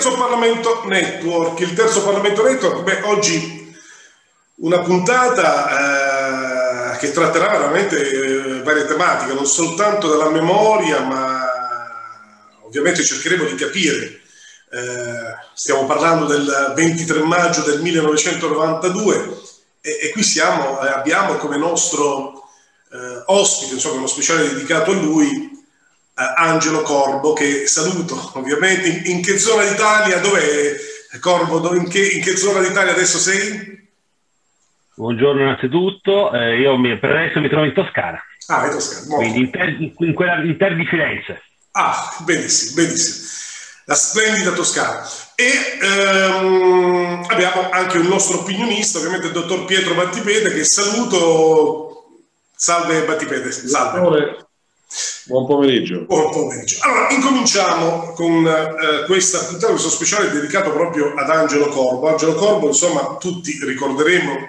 Terzo Parlamento Network, il terzo Parlamento Network, beh, oggi una puntata eh, che tratterà veramente eh, varie tematiche, non soltanto della memoria, ma ovviamente cercheremo di capire. Eh, stiamo parlando del 23 maggio del 1992 e, e qui siamo, eh, abbiamo come nostro eh, ospite, insomma, uno speciale dedicato a lui, Angelo Corbo, che saluto ovviamente. In, in che zona d'Italia? Dov'è Corbo? In che, in che zona d'Italia adesso sei? Buongiorno innanzitutto, eh, io mi, per adesso mi trovo in Toscana. Ah, in Toscana. Molto. Quindi in, ter, in, quella, in ter di Firenze. Ah, benissimo, benissimo. La splendida Toscana. E ehm, abbiamo anche un nostro opinionista, ovviamente il dottor Pietro Battipede, che saluto. Salve Battipede, salve. Buon pomeriggio. Buon pomeriggio. Allora, incominciamo con eh, questa puntata, questo speciale dedicato proprio ad Angelo Corbo. Angelo Corbo, insomma, tutti ricorderemo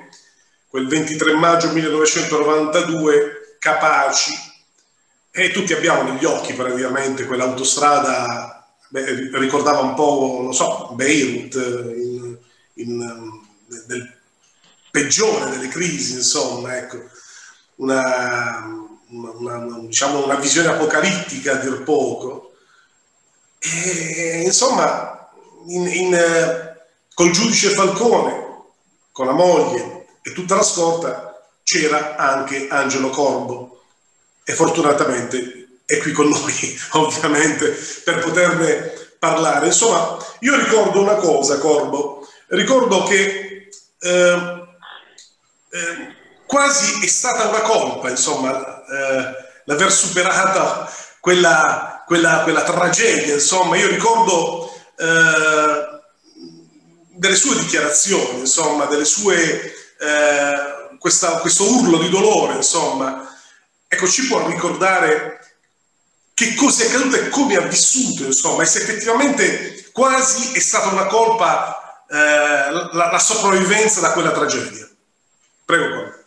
quel 23 maggio 1992, Capaci, e tutti abbiamo negli occhi praticamente quell'autostrada, beh, ricordava un po', non so, Beirut, in, in, nel peggiore delle crisi, insomma, ecco, una una, una, diciamo una visione apocalittica a dir poco. E, insomma, in, in, eh, col giudice Falcone, con la moglie e tutta la scorta, c'era anche Angelo Corbo e fortunatamente è qui con noi, ovviamente, per poterne parlare. Insomma, io ricordo una cosa, Corbo, ricordo che eh, eh, quasi è stata una colpa, insomma, eh, l'aver superata quella, quella, quella, tragedia, insomma, io ricordo eh, delle sue dichiarazioni, insomma, delle sue, eh, questa, questo urlo di dolore, insomma, ecco, ci può ricordare che cosa è accaduto e come ha vissuto, insomma, e se effettivamente quasi è stata una colpa eh, la, la sopravvivenza da quella tragedia. Prego.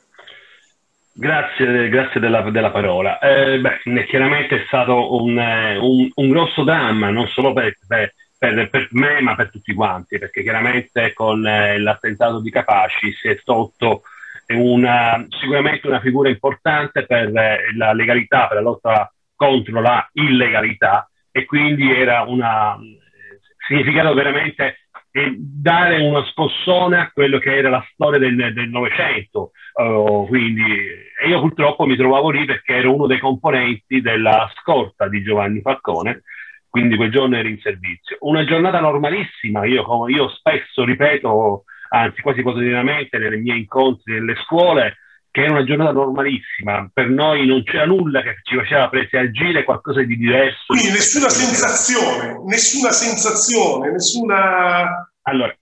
Grazie, grazie della, della parola. Eh, beh, chiaramente è stato un, eh, un, un grosso dramma, non solo per, per, per, per, me, ma per tutti quanti, perché chiaramente con eh, l'attentato di Capaci si è tolto una, sicuramente una figura importante per eh, la legalità, per la lotta contro la illegalità e quindi era una significato veramente dare uno scossone a quello che era la storia del Novecento. Uh, quindi, e io purtroppo mi trovavo lì perché ero uno dei componenti della scorta di Giovanni Falcone, quindi quel giorno ero in servizio. Una giornata normalissima, io, io spesso ripeto, anzi quasi quotidianamente nei miei incontri nelle scuole, che era una giornata normalissima, per noi non c'era nulla che ci faceva presagire qualcosa di diverso. Quindi nessuna sensazione, nessuna sensazione, nessuna... Allora,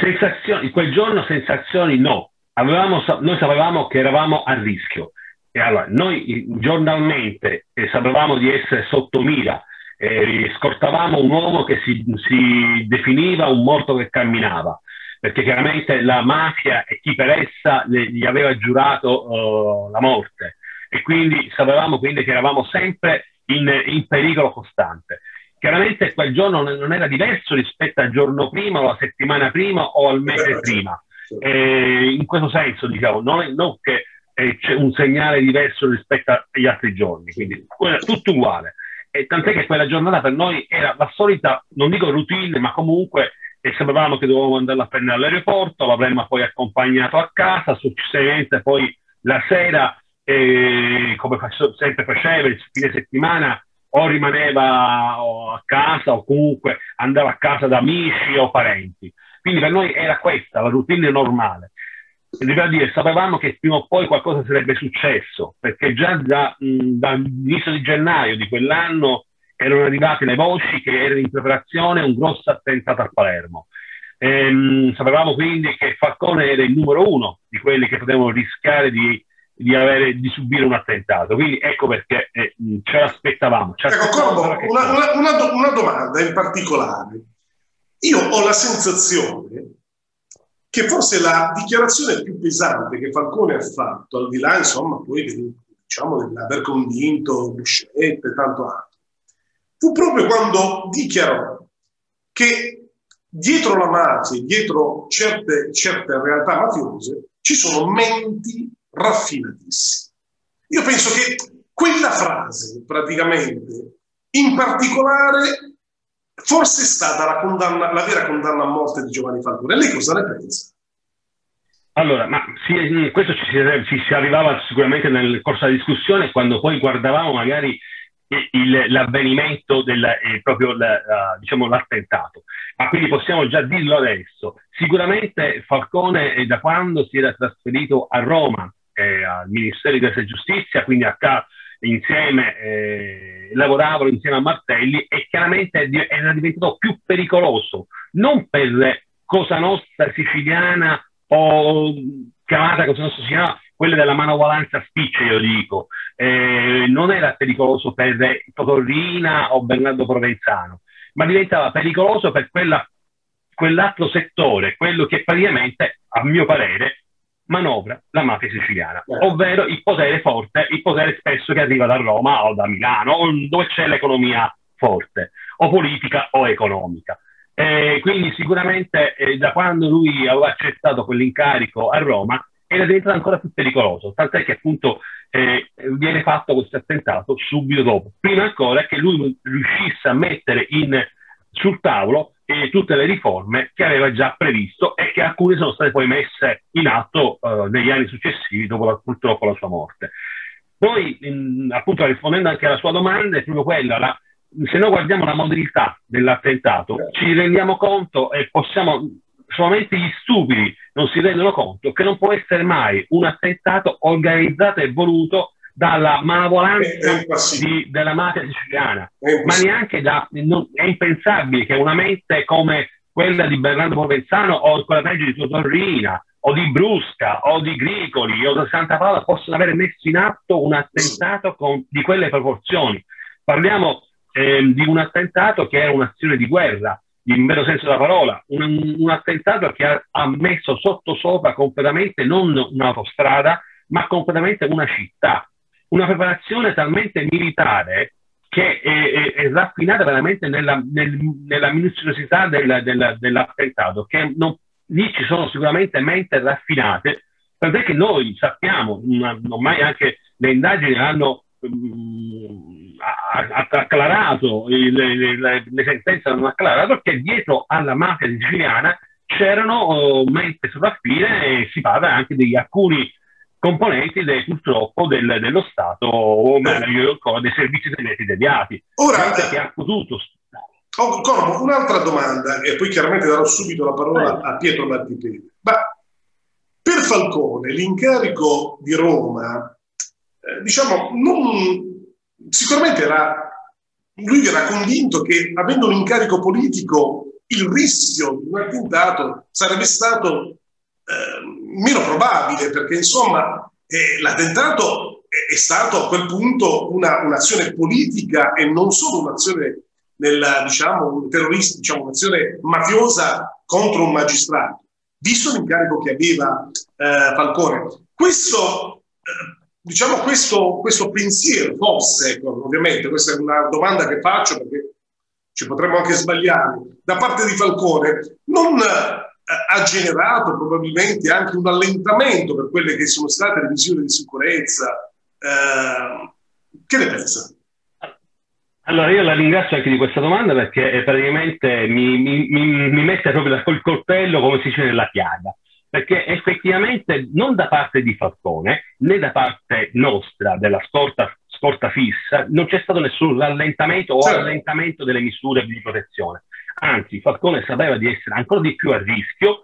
sensazioni, quel giorno sensazioni no, Avevamo, noi sapevamo che eravamo a rischio. E allora, noi giornalmente eh, sapevamo di essere sotto mira, eh, scortavamo un uomo che si, si definiva un morto che camminava perché chiaramente la mafia e chi per essa gli aveva giurato uh, la morte e quindi sapevamo quindi che eravamo sempre in, in, pericolo costante. Chiaramente quel giorno non era diverso rispetto al giorno prima o la settimana prima o al mese prima. Eh, in questo senso, diciamo, non, non che eh, c'è un segnale diverso rispetto agli altri giorni, quindi tutto uguale. E tant'è che quella giornata per noi era la solita, non dico routine, ma comunque e sapevamo che dovevamo andarla a prendere all'aeroporto, l'avremmo poi accompagnato a casa, successivamente poi la sera, eh, come faccio, sempre faceva, il fine settimana o rimaneva a casa o comunque andava a casa da amici o parenti. Quindi per noi era questa la routine normale. Dire, sapevamo che prima o poi qualcosa sarebbe successo, perché già da, dall'inizio di gennaio di quell'anno erano arrivate le voci che era in preparazione un grosso attentato a Palermo. Ehm, sapevamo quindi che Falcone era il numero uno di quelli che potevano rischiare di, di, avere, di subire un attentato. Quindi ecco perché eh, ce l'aspettavamo. Ce ecco, Corbo, una, una, una, una domanda in particolare. Io ho la sensazione che forse la dichiarazione più pesante che Falcone ha fatto, al di là insomma poi diciamo, dell'aver convinto Buscetta e tanto altro, fu proprio quando dichiarò che dietro la mafia, dietro certe, certe realtà mafiose, ci sono menti raffinatissime. Io penso che quella frase, praticamente, in particolare, forse è stata la, condanna, la vera condanna a morte di Giovanni Falcone. Lei cosa ne pensa? Allora, ma sì, questo ci si, ci si, arrivava sicuramente nel corso della discussione quando poi guardavamo magari il, l'avvenimento del eh, proprio la, uh, diciamo, l'attentato. Ma quindi possiamo già dirlo adesso. Sicuramente Falcone eh, da quando si era trasferito a Roma eh, al Ministero di Giustizia, quindi a Ca- insieme eh, lavoravano insieme a Martelli e chiaramente era diventato più pericoloso, non per Cosa Nostra siciliana o chiamata Cosa Nostra siciliana, quelle della manovalanza spiccia, io dico, eh, non era pericoloso per Totorrina o Bernardo Provenzano, ma diventava pericoloso per quella, quell'altro settore, quello che praticamente, a mio parere, manovra la mafia siciliana, eh. ovvero il potere forte, il potere spesso che arriva da Roma o da Milano, dove c'è l'economia forte, o politica o economica. Eh, quindi sicuramente eh, da quando lui aveva accettato quell'incarico a Roma era diventato ancora più pericoloso, tant'è che appunto eh, viene fatto questo attentato subito dopo, prima ancora che lui riuscisse a mettere in, sul tavolo eh, tutte le riforme che aveva già previsto e che alcune sono state poi messe in atto eh, negli anni successivi dopo la, purtroppo la sua morte. Poi, in, appunto, rispondendo anche alla sua domanda, è proprio quella, la, se noi guardiamo la modalità dell'attentato, ci rendiamo conto e possiamo, solamente gli stupidi non si rendono conto che non può essere mai un attentato organizzato e voluto dalla malevolanza di, della mafia siciliana, ma neanche da, non, è impensabile che una mente come quella di Bernardo Provenzano o quella peggio di Totorrina o di Brusca o di Gricoli o di Santa Paola possano aver messo in atto un attentato con, di quelle proporzioni. Parliamo eh, di un attentato che era un'azione di guerra, in vero senso della parola, un, attentato che ha, ha messo sotto sopra completamente non un'autostrada, ma completamente una città. Una preparazione talmente militare che è, è, è raffinata veramente nella, nel, nella minuziosità del, del, dell'attentato, che non, lì ci sono sicuramente menti raffinate, tant'è che noi sappiamo, ormai anche le indagini hanno um, acclarato, le, le, le, sentenze hanno acclarato che dietro alla mafia siciliana c'erano uh, menti sopraffine e si parla anche di alcuni componenti de, purtroppo del, dello Stato o meglio ancora dei servizi segreti deviati. Ora, che ha potuto Oh, Corbo, un'altra domanda, e poi chiaramente darò subito la parola a Pietro Battipelli. Ma per Falcone l'incarico di Roma, eh, diciamo, non, sicuramente era, lui era convinto che avendo un incarico politico il rischio di un attentato sarebbe stato eh, meno probabile, perché insomma eh, l'attentato è, stato a quel punto una, un'azione politica e non solo un'azione nella, diciamo, terrorista, diciamo, un'azione mafiosa contro un magistrato, visto l'incarico che aveva eh, Falcone. Questo, eh, diciamo, questo, questo pensiero, forse, ecco, ovviamente, questa è una domanda che faccio perché ci potremmo anche sbagliare, da parte di Falcone, non ha generato probabilmente anche un allentamento per quelle che sono state le misure di sicurezza. Eh, che ne pensa? Allora, io la ringrazio anche di questa domanda perché praticamente mi, mi, mi, mi mette proprio col coltello, come si dice, nella piaga. Perché effettivamente non da parte di Falcone né da parte nostra, della scorta, scorta fissa, non c'è stato nessun rallentamento o certo. allentamento delle misure di protezione anzi Falcone sapeva di essere ancora di più a rischio,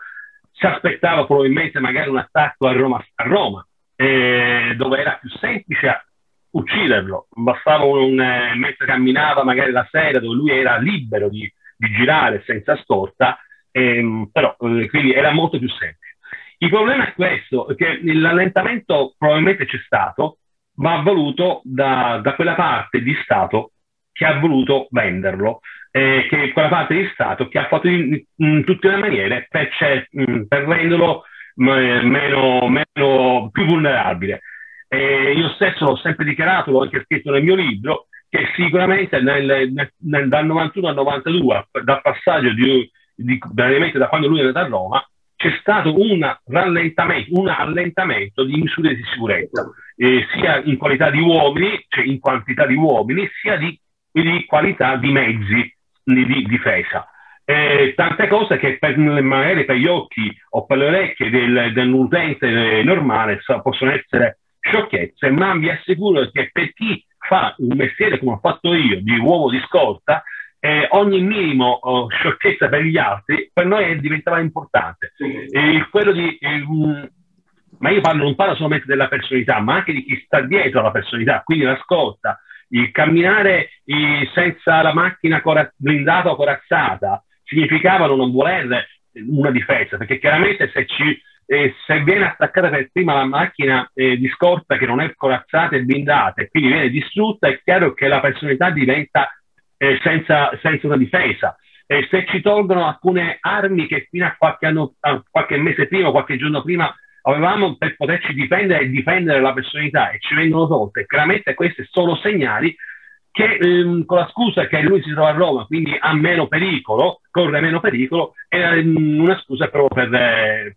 si aspettava probabilmente magari un attacco a Roma, a Roma eh, dove era più semplice ucciderlo, bastava un, eh, mentre camminava magari la sera dove lui era libero di, di girare senza scorta, ehm, però eh, quindi era molto più semplice. Il problema è questo, che l'allentamento probabilmente c'è stato, ma voluto da, da quella parte di Stato che ha voluto venderlo eh, che quella parte di Stato che ha fatto in, in tutte le maniere per, mm, per renderlo meno, meno, più vulnerabile. Eh, io stesso l'ho sempre dichiarato, l'ho anche scritto nel mio libro, che sicuramente nel, nel, dal 91 al 92, dal passaggio di, di, da quando lui è andato a Roma, c'è stato un rallentamento, un allentamento di misure di sicurezza, eh, sia in qualità di uomini, cioè in quantità di uomini, sia di, di qualità di mezzi di, di difesa. Eh, tante cose che per, magari per gli occhi o per le orecchie del, dell'utente normale possono essere sciocchezze, ma vi assicuro che per chi fa un mestiere come ho fatto io, di uomo di scorta, eh, ogni minimo oh, sciocchezza per gli altri per noi diventava importante. Eh, quello di, eh, ma io parlo, non parlo solamente della personalità, ma anche di chi sta dietro alla personalità, quindi l'ascolta, il camminare senza la macchina cora- blindata o corazzata significava non voler una difesa, perché chiaramente se, ci, eh, se viene attaccata per prima la macchina eh, di scorta che non è corazzata e blindata e quindi viene distrutta, è chiaro che la personalità diventa eh, senza, senza, una difesa. E se ci tolgono alcune armi che fino a qualche, anno, a qualche mese prima, qualche giorno prima avevamo per poterci difendere e difendere la personalità e ci vengono tolte, chiaramente questi sono segnali che ehm, con la scusa che lui si trova a Roma, quindi ha meno pericolo, corre meno pericolo, è ehm, una scusa proprio per, eh,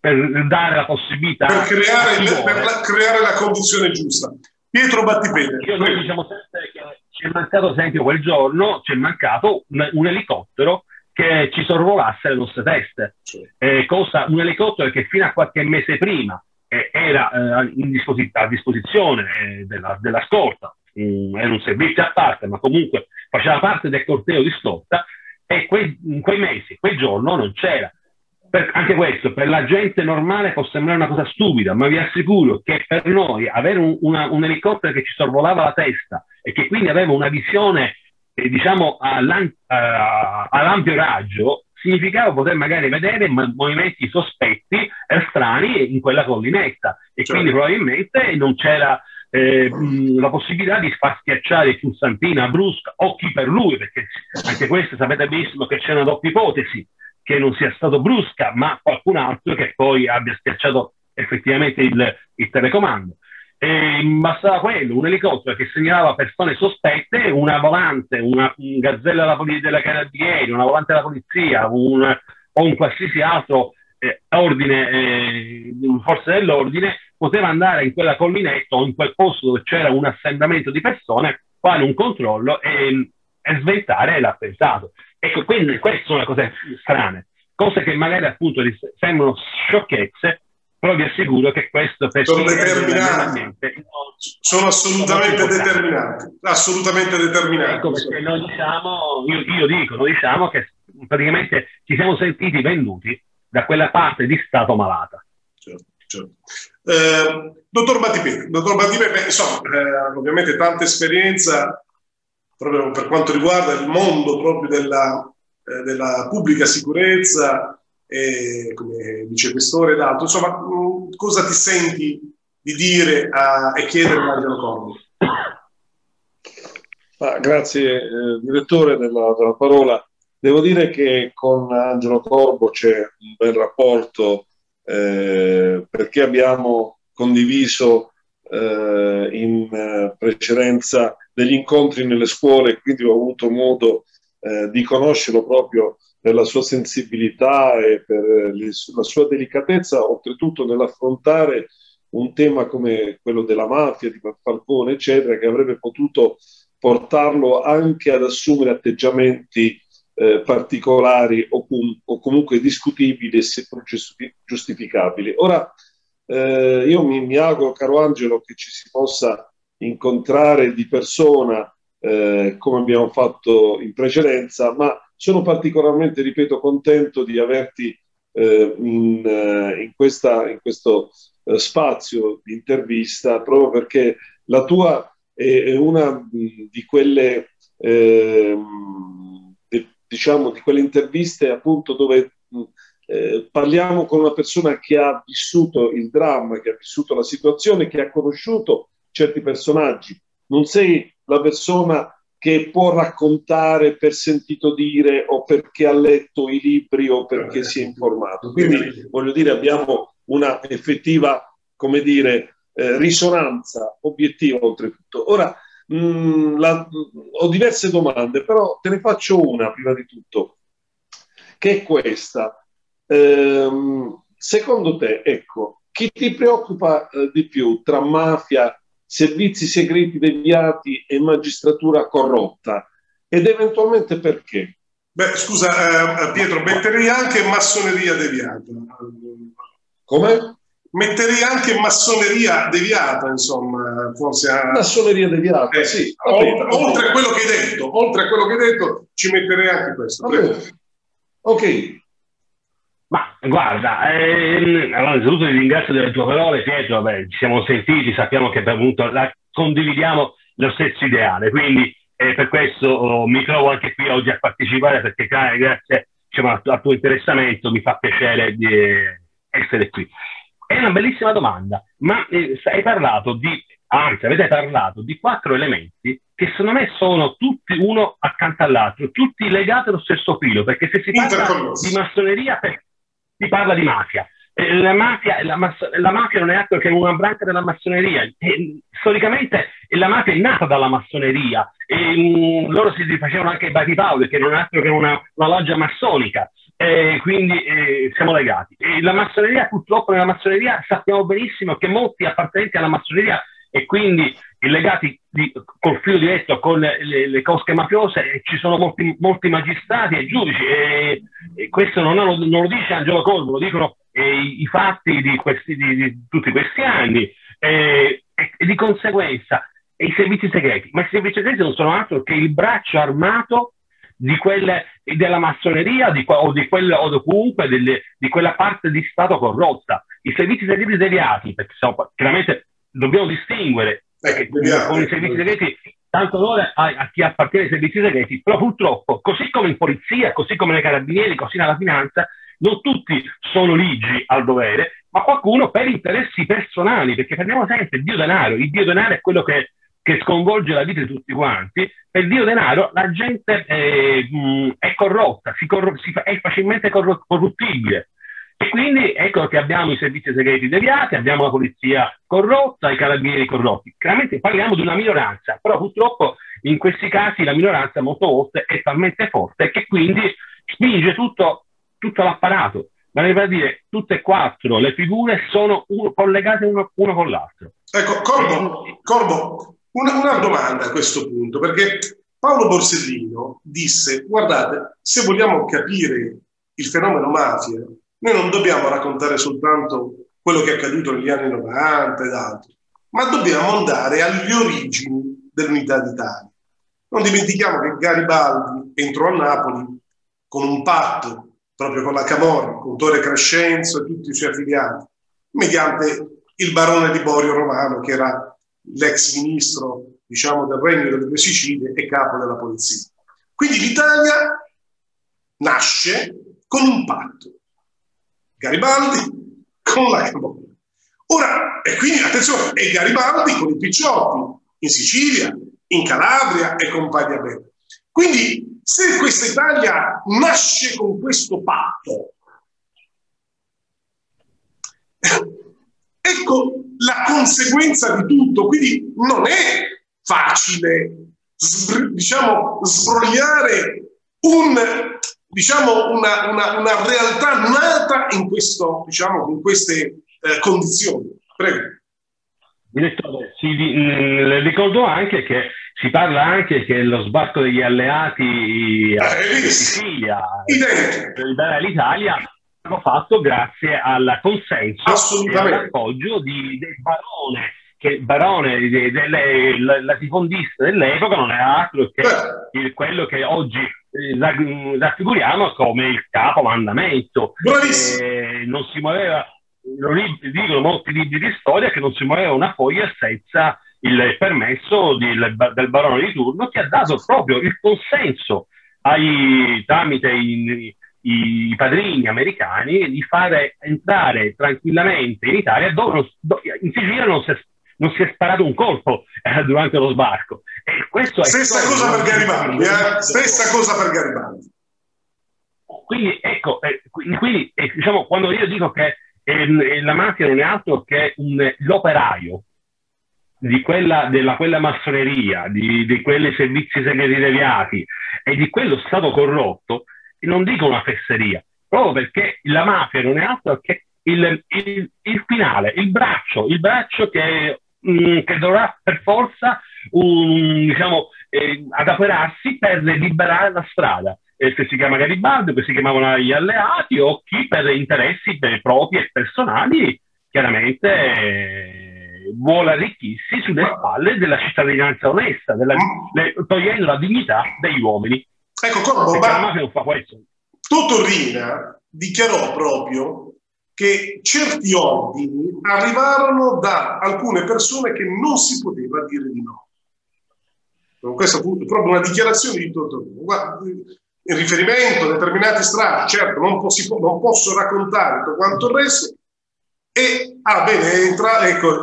per dare la possibilità... Per creare, per la, creare la condizione giusta. Pietro Battipede. Io noi diciamo sempre che ci è mancato, ad esempio, quel giorno, ci è mancato un, un elicottero che ci sorvolasse le nostre teste. Eh, cosa, un elicottero che fino a qualche mese prima eh, era eh, disposi- a disposizione eh, della, della, scorta, mm, era un servizio a parte, ma comunque faceva parte del corteo di scorta, e quei, in quei mesi, quel giorno non c'era. Per, anche questo, per la gente normale può sembrare una cosa stupida, ma vi assicuro che per noi avere un, una, un elicottero che ci sorvolava la testa e che quindi aveva una visione, eh, diciamo, all'am- all'ampio raggio, significava poter magari vedere movimenti sospetti e strani in quella collinetta e certo. quindi probabilmente non c'era eh, la possibilità di far schiacciare Santina brusca o chi per lui, perché anche questo sapete benissimo che c'è una doppia ipotesi, che non sia stato brusca, ma qualcun altro che poi abbia schiacciato effettivamente il, il telecomando. E bastava quello, un elicottero che segnalava persone sospette, una volante, una un gazzella della, della carabinieri, una volante della polizia un, o un qualsiasi altro eh, ordine, eh, forze dell'ordine, poteva andare in quella collinetta o in quel posto dove c'era un assembramento di persone, fare un controllo e, e sventare l'attentato. Ecco, quindi queste sono le cose strane, cose che magari appunto sembrano sciocchezze, però vi assicuro che questo per sono determinanti, sono assolutamente determinanti, assolutamente determinanti. Ecco perché noi diciamo, io, io dico, noi diciamo che praticamente ci siamo sentiti venduti da quella parte di Stato malata. Certo, certo. Eh, dottor Battipe, dottor Battipe, insomma, eh, ovviamente tanta esperienza proprio per quanto riguarda il mondo proprio della, eh, della pubblica sicurezza e come vicequestore ed altro. Insomma, mh, mm, cosa ti senti di dire a, e chiedere a Angelo Corvo? Ah, grazie eh, direttore della, della, parola. Devo dire che con Angelo Corbo c'è un bel rapporto eh, perché abbiamo condiviso eh, in eh, precedenza degli incontri nelle scuole, quindi ho avuto modo eh, di conoscerlo proprio per la sua sensibilità e per le, la sua delicatezza, oltretutto nell'affrontare un tema come quello della mafia, di Falcone, eccetera, che avrebbe potuto portarlo anche ad assumere atteggiamenti eh, particolari o, com- o, comunque discutibili e seppur giustificabili. Ora, eh, io mi, mi auguro, caro Angelo, che ci si possa incontrare di persona eh, come abbiamo fatto in precedenza, ma sono particolarmente, ripeto, contento di averti eh, in, eh, in, questa, in questo eh, spazio di intervista proprio perché la tua è, è una di quelle, ehm, di, diciamo, di quelle interviste appunto dove eh, parliamo con una persona che ha vissuto il dramma, che ha vissuto la situazione, che ha conosciuto certi personaggi. Non sei la persona che può raccontare per sentito dire o perché ha letto i libri o perché si è informato. Quindi voglio dire, abbiamo una effettiva, come dire, eh, risonanza obiettiva oltretutto. Ora, mh, la, ho diverse domande, però te ne faccio una prima di tutto, che è questa. Ehm, secondo te, ecco, chi ti preoccupa eh, di più tra mafia, servizi segreti deviati e magistratura corrotta? Ed eventualmente perché? Beh, scusa, eh, Pietro, metterei anche massoneria deviata. Come? Metterei anche massoneria deviata, insomma, forse. A... Massoneria deviata, eh, sì. Oltre, oltre, a quello che hai detto, oltre a quello che hai detto, ci metterei anche questo. Ok. Guarda, ehm, allora innanzitutto ti ringrazio delle tue parole, Pietro, beh, ci siamo sentiti, sappiamo che appunto la, condividiamo lo stesso ideale, quindi eh, per questo oh, mi trovo anche qui oggi a partecipare perché grazie diciamo, al, al tuo interessamento mi fa piacere di essere qui. È una bellissima domanda, ma eh, hai parlato di, anzi avete parlato di quattro elementi che secondo me sono tutti uno accanto all'altro, tutti legati allo stesso filo, perché se si parla di massoneria si parla di mafia. La mafia, la, mass- la mafia, non è altro che una branca della massoneria. E, storicamente la mafia è nata dalla massoneria e mh, mm, loro si facevano anche i battipaudi, che non è altro che una, una loggia massonica. E quindi eh, siamo legati. La massoneria, purtroppo, nella massoneria sappiamo benissimo che molti appartenenti alla massoneria e quindi legati di, col filo diretto con le, le, cosche mafiose ci sono molti, molti magistrati e giudici e, e questo non, hanno, non, lo dice Angelo Corvo, lo dicono eh, i fatti di, questi, di, di, tutti questi anni e, e di conseguenza i servizi segreti, ma i servizi segreti non sono altro che il braccio armato di quelle, della massoneria di, o di quella, o comunque delle, di quella parte di Stato corrotta. I servizi segreti deviati, perché sono, chiaramente dobbiamo distinguere eh, con i servizi segreti tanto onore a, a, chi appartiene ai servizi segreti, però purtroppo, così come in polizia, così come nei carabinieri, così nella finanza, non tutti sono ligi al dovere, ma qualcuno per interessi personali, perché parliamo sempre di Dio denaro, il Dio denaro è quello che, che sconvolge la vita di tutti quanti, per Dio denaro la gente è, mh, è corrotta, si corro- si fa- è facilmente corru- corruttibile, e quindi ecco che abbiamo i servizi segreti deviati, abbiamo la polizia corrotta, i carabinieri corrotti. Chiaramente parliamo di una minoranza, però purtroppo in questi casi la minoranza molte volte è talmente forte che quindi spinge tutto, tutto l'apparato. Ma deve dire, tutte e quattro le figure sono uno, collegate uno, uno, con l'altro. Ecco, Corbo, Corbo una, una domanda a questo punto, perché Paolo Borsellino disse, guardate, se vogliamo capire il fenomeno mafia, noi non dobbiamo raccontare soltanto quello che è accaduto negli anni 90 ed altri, ma dobbiamo andare alle origini dell'unità d'Italia. Non dimentichiamo che Garibaldi entrò a Napoli con un patto proprio con la Camorra, con Torre Crescenzo e tutti i suoi affiliati, mediante il barone di Borio Romano, che era l'ex ministro diciamo, del Regno delle Due Sicilie e capo della polizia. Quindi l'Italia nasce con un patto Garibaldi con la Camorra. Ora, e quindi attenzione, è Garibaldi con i picciotti in Sicilia, in Calabria e compagnia bene. Quindi, se questa Italia nasce con questo patto, ecco la conseguenza di tutto. Quindi non è facile, diciamo, sbrogliare un diciamo, una, una, una, realtà nata in, questo, diciamo, in queste eh, condizioni. Prego. Direttore, sì, le ricordo anche che si parla anche che lo sbarco degli alleati a eh, Sicilia dall'Italia hanno fatto grazie al consenso e all'appoggio di, del barone che il barone delle latifondista dell'epoca non era altro che eh. quello che oggi eh, raffiguriamo come il capo mandamento. Eh, non si muoveva, lo dicono molti libri di storia che non si muoveva una foglia senza il permesso di, del barone di turno che ha dato proprio il consenso ai, tramite i, i padrini americani di fare entrare tranquillamente in Italia dove, dove in Sicilia non si è non si è sparato un colpo eh, durante lo sbarco. Stessa cosa per Garibaldi, eh? stessa cosa per Garibaldi. Quindi ecco, eh, quindi, eh, diciamo, quando io dico che ehm, la mafia non è altro che un, l'operaio, di quella, della, quella massoneria, di, di quei servizi segreti deviati e di quello Stato corrotto, non dico una fesseria, proprio perché la mafia non è altro che il, il, il finale, il braccio, il braccio che, mh, mm, che dovrà per forza um, diciamo, eh, adoperarsi per liberare la strada. Eh, che si chiama Garibaldi, che si chiamavano gli alleati o chi per interessi per propri e personali chiaramente eh, vuole arricchirsi sulle spalle della cittadinanza onesta, della, le, togliendo la dignità degli uomini. Ecco, Corbo, ma. Totorina dichiarò proprio che certi ordini arrivarono da alcune persone che non si poteva dire di no. Questa fu proprio una dichiarazione di Totorino. Guarda, in riferimento a determinati strati, certo, non, posso, non posso raccontare tutto quanto il resto. E, ah bene, entra, ecco,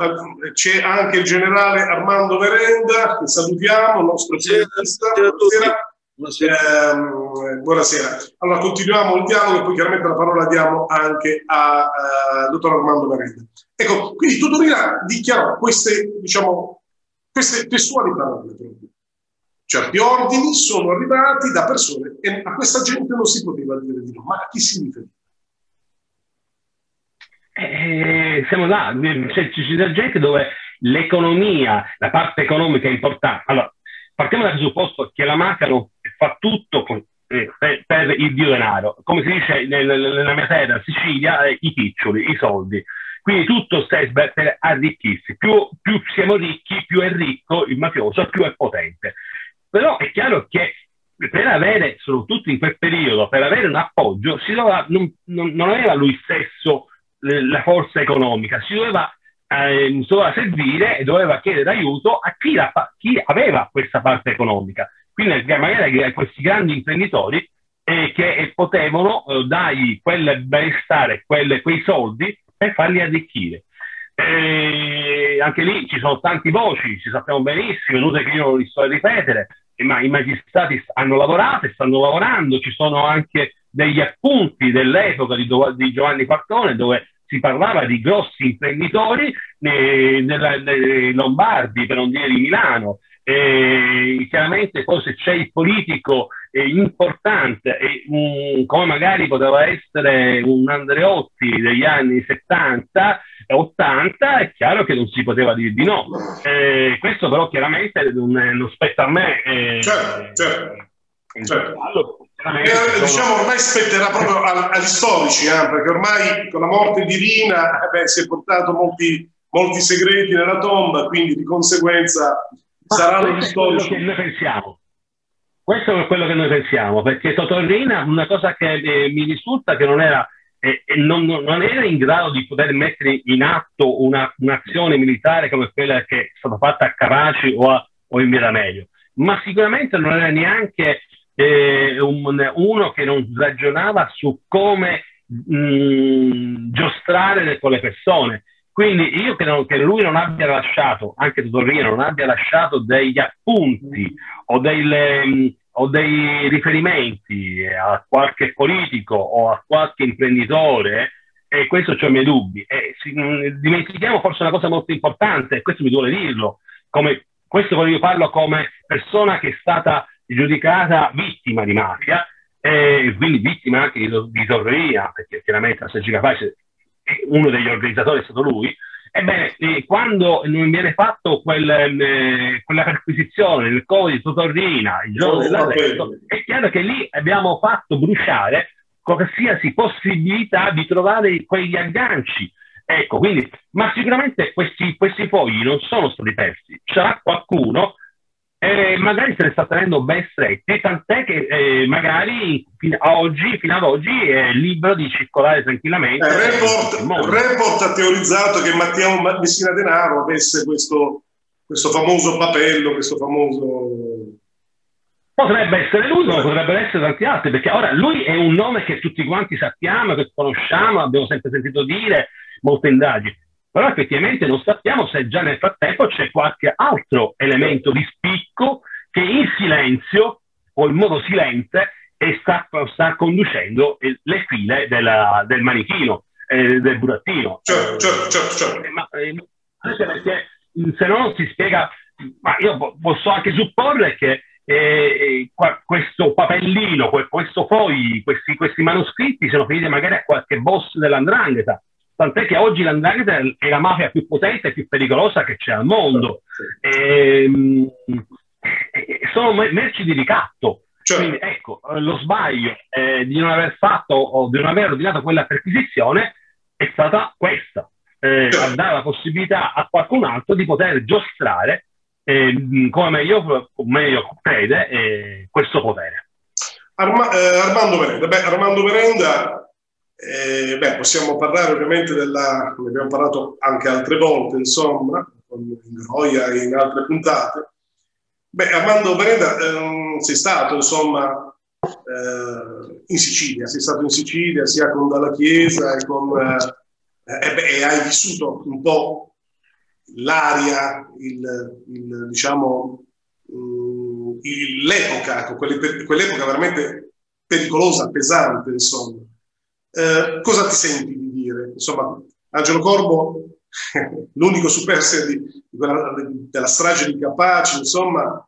c'è anche il generale Armando Verenda, che salutiamo, il nostro giornalista. Buonasera. Eh, buonasera. Allora, continuiamo il dialogo e poi chiaramente la parola diamo anche al dottor Armando Verenda. Ecco, quindi Tutorina dichiarò queste, diciamo, queste testuali parole proprio. Certi ordini sono arrivati da persone e a questa gente non si poteva dire di no. Ma a chi si riferiva? Eh, siamo là, cioè, ci sono gente dove l'economia, la parte economica è importante. Allora, partiamo dal presupposto che la mafia non fa tutto con, eh, per, per, il dio denaro. Come si dice nel, nella mia terra, Sicilia, eh, i piccioli, i soldi. Quindi tutto sta per arricchirsi. Più, più siamo ricchi, più è ricco il mafioso, più è potente. Però è chiaro che per avere, soprattutto in quel periodo, per avere un appoggio, doveva, non, non, non, aveva lui stesso la forza economica, si doveva, eh, doveva servire e doveva chiedere aiuto a chi, la, chi, aveva questa parte economica. Quindi magari a questi grandi imprenditori eh, che potevano eh, dargli quel benestare, quelle, quei soldi per farli arricchire. E anche lì ci sono tanti voci, ci sappiamo benissimo, è inutile che io non li sto a ripetere, ma i magistrati hanno lavorato e stanno lavorando, ci sono anche degli appunti dell'epoca di, di Giovanni Falcone dove si parlava di grossi imprenditori nei, nei Lombardi, per non dire di Milano. E chiaramente poi se c'è il politico eh, importante, eh, um, come magari poteva essere un Andreotti degli anni 70, 80, è chiaro che non si poteva dire di no. Eh, questo però chiaramente non, non spetta a me. Eh, certo, certo. certo. Eh, diciamo ormai spetterà proprio agli storici, eh, perché ormai con la morte di Rina eh, beh, si è portato molti, molti segreti nella tomba, quindi di conseguenza saranno gli storici. Che noi pensiamo. Questo è quello che noi pensiamo, perché Totorrina, una cosa che eh, mi risulta che non era e, non, non, era in grado di poter mettere in atto una, un'azione militare come quella che è stata fatta a Caraci o, a, o in Mirameglio, ma sicuramente non era neanche eh, un, uno che non ragionava su come mh, mm, giostrare con le persone. Quindi io credo che lui non abbia lasciato, anche Torino, non abbia lasciato degli appunti o delle, ho dei riferimenti a qualche politico o a qualche imprenditore e questo ho i miei dubbi. E si, dimentichiamo forse una cosa molto importante, e questo mi duole dirlo, come, questo io parlo come persona che è stata giudicata vittima di mafia, e quindi vittima anche di, di torreria, perché chiaramente la Sergio Capace, uno degli organizzatori è stato lui, Ebbene, eh, quando non viene fatto quel, eh, quella perquisizione del codice Totorrina, il giorno dell'arresto, è chiaro che lì abbiamo fatto bruciare qualsiasi possibilità di trovare quegli agganci. Ecco, quindi, ma sicuramente questi, questi fogli non sono stati persi. C'era qualcuno eh, magari se ne sta tenendo ben stretti, tant'è che eh, magari fino, oggi, fino ad oggi è libero di circolare tranquillamente. Eh, report, report, ha teorizzato che Matteo Messina Denaro avesse questo, questo famoso papello, questo famoso... Potrebbe essere lui, ma potrebbero essere tanti altri, perché ora lui è un nome che tutti quanti sappiamo, che conosciamo, abbiamo sempre sentito dire, molte indagini però effettivamente non sappiamo se già nel frattempo c'è qualche altro elemento di spicco che in silenzio o in modo silente sta, sta conducendo le file della, del manichino, eh, del burattino. Certo, certo, certo. certo. Eh, ma, eh, perché se no non si spiega, ma io posso anche supporre che eh, questo papellino, questo fogli, questi, questi, manoscritti sono finiti magari a qualche boss dell'andrangheta. Tant'è che oggi l'andrangheta è la mafia più potente e più pericolosa che c'è al mondo. E, ehm, e, sono merci di ricatto. Cioè. Quindi ecco, lo sbaglio eh, di non aver fatto o di non aver ordinato quella perquisizione è stata questa, eh, cioè. a dare la possibilità a qualcun altro di poter giostrare eh, come meglio, meglio crede eh, questo potere. Arma, eh, Armando Merenda, beh, Armando Merenda eh, beh, possiamo parlare ovviamente della, come abbiamo parlato anche altre volte, insomma, in Groia e in altre puntate. Beh, Armando Merenda ehm, sei stato, insomma, eh, in Sicilia, sei stato in Sicilia sia con Dalla Chiesa e con... Eh, beh, e hai vissuto un po' l'aria, il, il, diciamo, mm, l'epoca, ecco, quell'epoca veramente pericolosa, pesante, insomma. Eh, cosa ti senti di dire? Insomma, Angelo Corbo, l'unico superstite di, di quella, della strage di Capaci, insomma,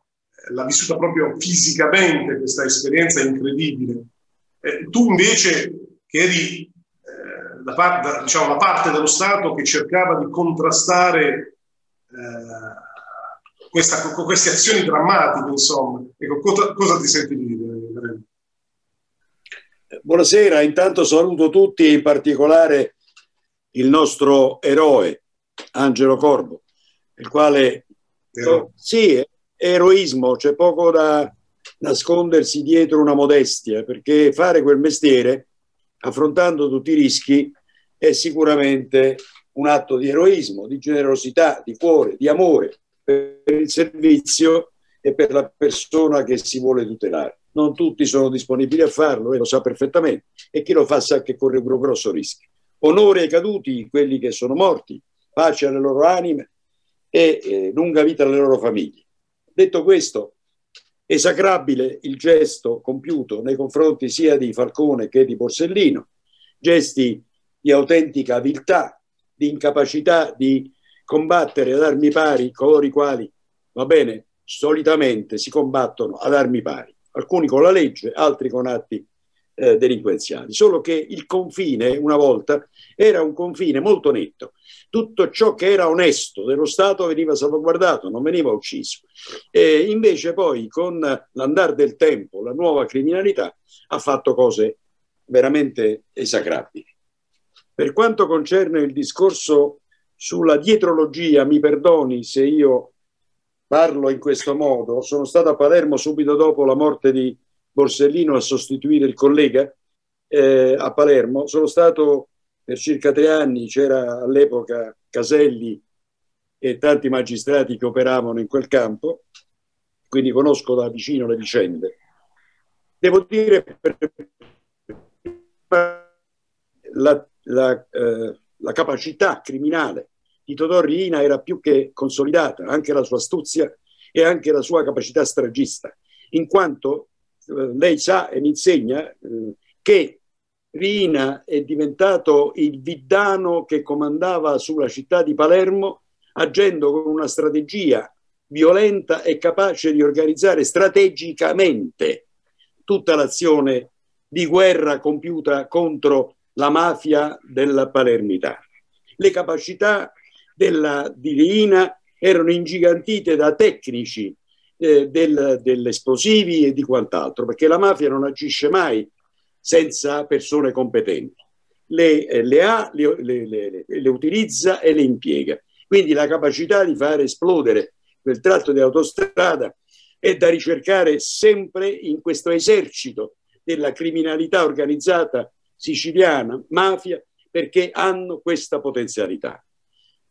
l'ha vissuta proprio fisicamente questa esperienza incredibile. Eh, tu invece, che eri eh, la, parte, diciamo, la parte dello Stato che cercava di contrastare eh, questa, queste azioni drammatiche, insomma. Ecco, cosa, cosa ti senti dire? Buonasera, intanto saluto tutti, in particolare il nostro eroe, Angelo Corbo, il quale... Ero. Sì, eroismo, c'è poco da nascondersi dietro una modestia, perché fare quel mestiere, affrontando tutti i rischi, è sicuramente un atto di eroismo, di generosità, di cuore, di amore per il servizio e per la persona che si vuole tutelare. Non tutti sono disponibili a farlo e lo sa perfettamente e chi lo fa sa che corre un grosso rischio. Onore ai caduti, quelli che sono morti, pace alle loro anime e eh, lunga vita alle loro famiglie. Detto questo, esacrabile il gesto compiuto nei confronti sia di Falcone che di Borsellino, gesti di autentica viltà, di incapacità di combattere ad armi pari coloro i quali, va bene, solitamente si combattono ad armi pari, alcuni con la legge, altri con atti eh, delinquenziali. Solo che il confine, una volta, era un confine molto netto. Tutto ciò che era onesto dello Stato veniva salvaguardato, non veniva ucciso. E invece poi, con l'andare del tempo, la nuova criminalità ha fatto cose veramente esacrabili. Per quanto concerne il discorso sulla dietrologia, mi perdoni se io parlo in questo modo, sono stato a Palermo subito dopo la morte di Borsellino a sostituire il collega eh, a Palermo, sono stato per circa tre anni, c'era all'epoca Caselli e tanti magistrati che operavano in quel campo, quindi conosco da vicino le vicende. Devo dire per la la, eh, la capacità criminale di Todò Riina era più che consolidata, anche la sua astuzia e anche la sua capacità stragista, in quanto eh, lei sa e mi insegna eh, che Riina è diventato il viddano che comandava sulla città di Palermo agendo con una strategia violenta e capace di organizzare strategicamente tutta l'azione di guerra compiuta contro la mafia del palermitano. Le capacità della, di Riina erano ingigantite da tecnici eh, del, dell'esplosivi e di quant'altro, perché la mafia non agisce mai senza persone competenti. Le, eh, le ha, le, le, le, utilizza e le impiega. Quindi la capacità di far esplodere quel tratto di autostrada è da ricercare sempre in questo esercito della criminalità organizzata siciliana, mafia, perché hanno questa potenzialità.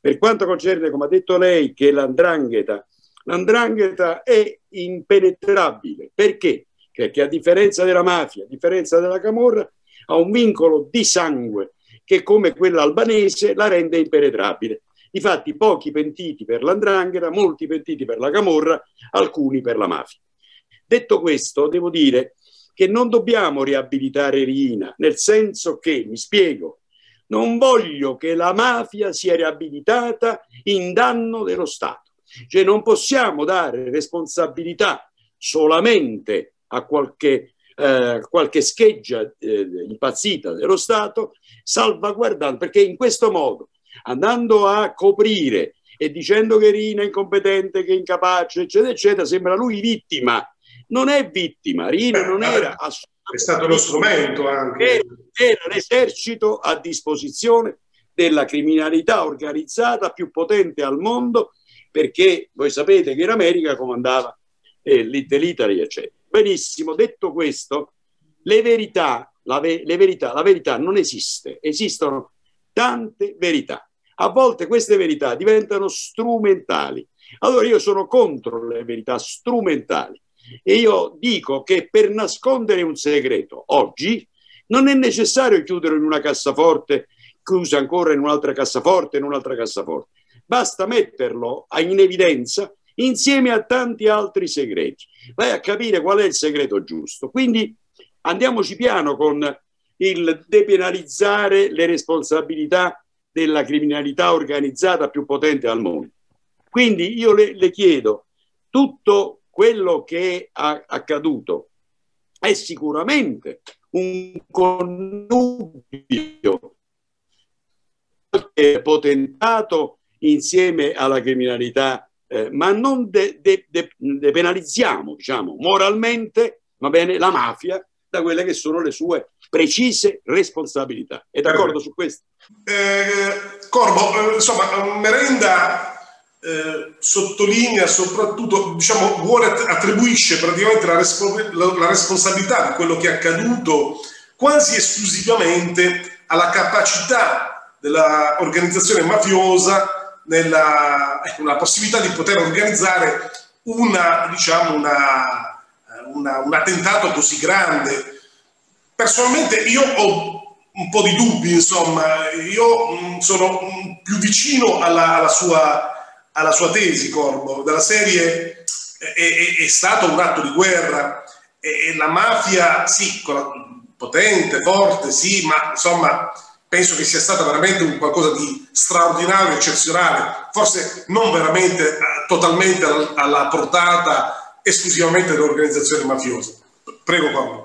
Per quanto concerne, come ha detto lei, che l'andrangheta, l'andrangheta è impenetrabile. Perché? Perché a differenza della mafia, a differenza della camorra, ha un vincolo di sangue che come quella albanese la rende impenetrabile. Difatti pochi pentiti per l'andrangheta, molti pentiti per la camorra, alcuni per la mafia. Detto questo, devo dire che non dobbiamo riabilitare Riina, nel senso che, mi spiego, Non voglio che la mafia sia riabilitata in danno dello Stato. Cioè non possiamo dare responsabilità solamente a qualche, eh, qualche scheggia eh, impazzita dello Stato, salvaguardando, perché in questo modo, andando a coprire e dicendo che Rina è incompetente, che è incapace, eccetera, eccetera, sembra lui vittima. Non è vittima, Rina non era assolutamente. È stato lo strumento anche. Era, l'esercito a disposizione della criminalità organizzata più potente al mondo, perché voi sapete che in America comandava eh, Little Italy, eccetera. Benissimo, detto questo, le verità, la, ve- le verità, la verità non esiste, esistono tante verità. A volte queste verità diventano strumentali. Allora io sono contro le verità strumentali e io dico che per nascondere un segreto oggi non è necessario chiuderlo in una cassaforte, chiusa ancora in un'altra cassaforte, in un'altra cassaforte. Basta metterlo in evidenza insieme a tanti altri segreti. Vai a capire qual è il segreto giusto. Quindi andiamoci piano con il depenalizzare le responsabilità della criminalità organizzata più potente al mondo. Quindi io le, le chiedo, tutto quello che è accaduto è sicuramente un connubio potentato insieme alla criminalità, eh, ma non depenalizziamo, de, de, diciamo, moralmente, va bene, la mafia da quelle che sono le sue precise responsabilità. È d'accordo su questo? Eh, Corbo, eh, insomma, Merenda eh, sottolinea soprattutto, diciamo, vuole, attribuisce praticamente la, la, la responsabilità di quello che è accaduto quasi esclusivamente alla capacità dell'organizzazione mafiosa nella ecco, la possibilità di poter organizzare una, diciamo, una, una, un attentato così grande. Personalmente io ho un po' di dubbi, insomma, io mm, sono mm, più vicino alla, alla, sua, alla sua, tesi, Corbo, della serie è, è, è, stato un atto di guerra e, la mafia, sì, potente, forte, sì, ma insomma penso che sia stata veramente un qualcosa di straordinario, eccezionale, forse non veramente eh, totalmente alla, portata esclusivamente delle organizzazioni mafiose. Prego Paolo.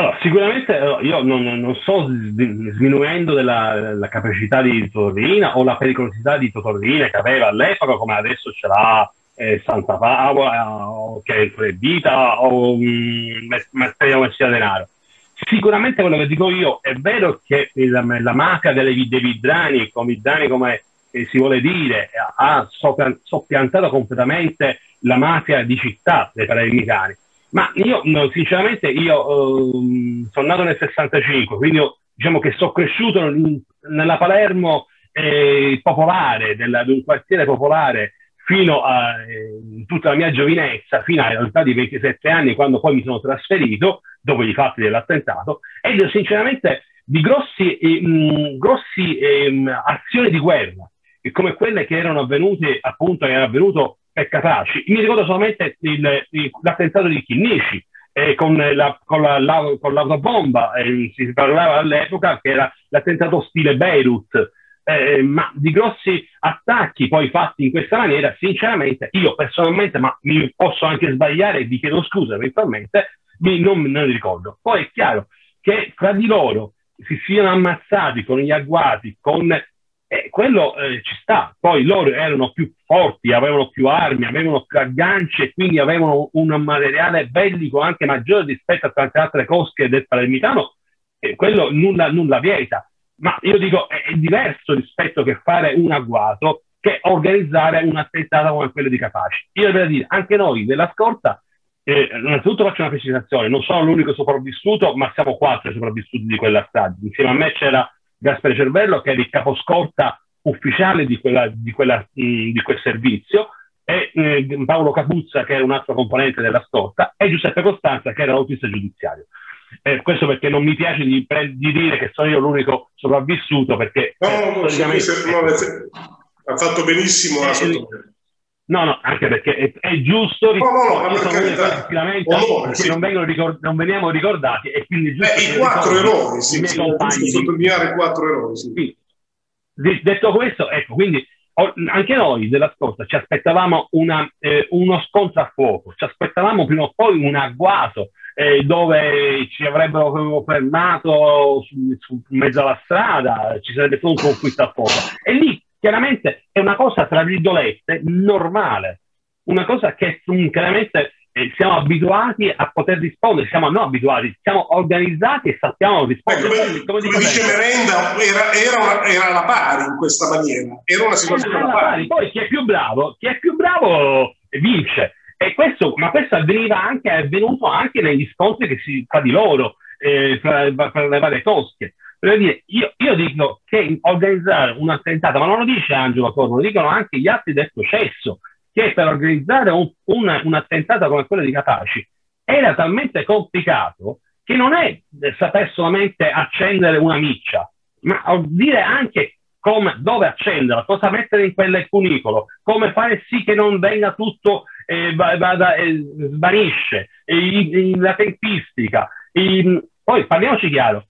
Allora, sicuramente eh, io non, non sto sminuendo della, la capacità di Torrina o la pericolosità di Torrina che aveva all'epoca, come adesso ce l'ha eh, Santa Paola, o che è vita, o um, Matteo Messia Denaro. Sicuramente quello che dico io è vero che la, la mafia dei vidrani, come vidrani come eh, si vuole dire, ha soppiantato completamente la mafia di città dei palermitani. Ma io, sinceramente, io um, sono nato nel 65, quindi io, diciamo che sono cresciuto in, nella Palermo eh, popolare, della, di un quartiere popolare, fino a eh, tutta la mia giovinezza, fino all'età di 27 anni, quando poi mi sono trasferito, dopo i fatti dell'attentato, e io sinceramente di grossi, eh, mh, grossi eh, azioni di guerra, come quelle che erano avvenute, appunto, era avvenuto e capaci. Mi ricordo solamente il, il, l'attentato di Chinnici eh, con, la, con, la, la, con, l'autobomba, eh, si parlava all'epoca che era l'attentato stile Beirut, eh, ma di grossi attacchi poi fatti in questa maniera, sinceramente, io personalmente, ma mi posso anche sbagliare e vi chiedo scusa eventualmente, mi, non, non mi ricordo. Poi è chiaro che fra di loro si siano ammazzati con gli agguati, con eh, quello eh, ci sta. Poi loro erano più forti, avevano più armi, avevano più agganci e quindi avevano un materiale bellico anche maggiore rispetto a tante altre cosche del palermitano. E quello nulla, nulla vieta. Ma io dico, è, è diverso rispetto che fare un agguato che organizzare un'attentata come quello di Capaci. Io devo dire, anche noi della scorta, eh, innanzitutto faccio una precisazione, non sono l'unico sopravvissuto, ma siamo quattro sopravvissuti di quella strada. Insieme a me c'era Gaspare Cervello, che era il caposcorta ufficiale di, quella, di, quella, di quel servizio, e eh, Paolo Capuzza, che era un altro componente della scorta, e Giuseppe Costanza, che era l'autista giudiziario. Eh, questo perché non mi piace di, di, dire che sono io l'unico sopravvissuto, perché... No, no, no, no, ha fatto benissimo eh, No, no, anche perché è, è giusto no, no, che non, ricord- non veniamo ricordati e quindi giusto Beh, i quattro eroi, sì, sì, sottolineare i quattro eroi. Sì. Sì. Detto questo, ecco, quindi anche noi della scorsa ci aspettavamo una, eh, uno scontro a fuoco, ci aspettavamo prima o poi un agguato eh, dove ci avrebbero fermato su, su mezzo alla strada, ci sarebbe stato un conflitto a fuoco. E lì chiaramente è una cosa, tra virgolette, normale, una cosa che chiaramente eh, siamo abituati a poter rispondere, siamo non abituati, siamo organizzati e sappiamo rispondere. Ecco, come, come, dice Merenda, era, era, era la pari in questa maniera, era una situazione era, pari. pari. Poi chi è più bravo, chi è più bravo vince. E questo, ma questo avveniva anche, è avvenuto anche negli scontri che si fa di loro, eh, fra, fra le varie cosche. Per dire, io, io, dico che organizzare un attentato, ma non lo dice Angelo Corno, lo dicono anche gli altri del processo, che per organizzare un, un, un attentato come quello di Capaci era talmente complicato che non è saper solamente accendere una miccia, ma dire anche come, dove accenderla, cosa mettere in quel cunicolo, come fare sì che non venga tutto, eh, eh, svanisce, eh, la tempistica. poi parliamoci chiaro,